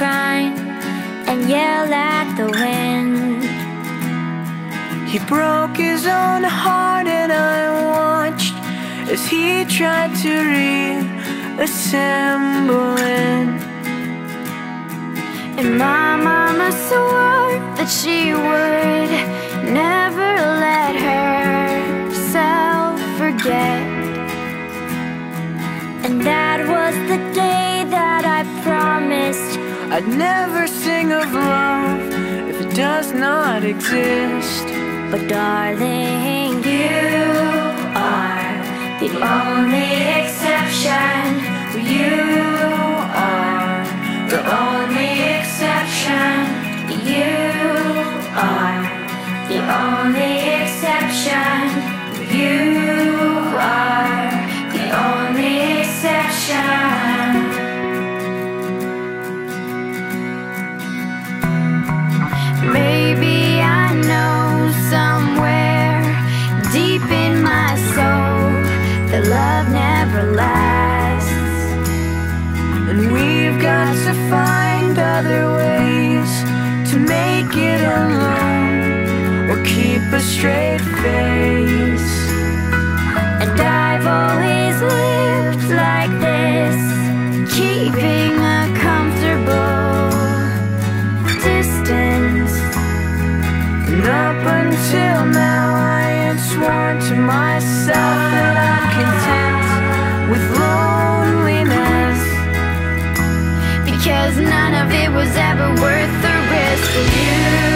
me cry and yell at the wind. He broke his own heart and I watched as he tried to reassemble it. And my mama swore that she would never let herself forget. And that was I'd never sing of love if it does not exist. But darling, you are the only exception. You are the only never lasts. And we've got to find other ways to make it alone or keep a straight face. And I've always lived like this, keeping a comfortable distance. And up until now, I had sworn to myself none of it was ever worth the risk. For you